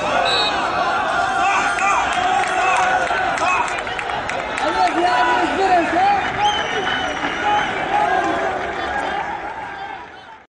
Bye.